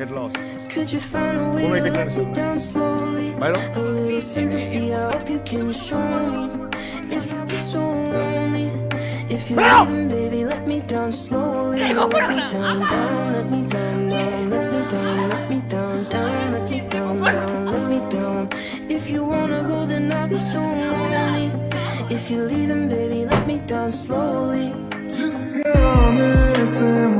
Get lost. Could you find a way to let me down slowly? Byron? A little sympathy, I hope you can show me. If I was so lonely, if you're leaving, baby, let me down slowly. Let me down, down, let me down, down, let me down, let me down, down, let me down, down, let me down. If you wanna go, then I'll be so lonely. If you're leaving, baby, let me down slowly. Just get on this and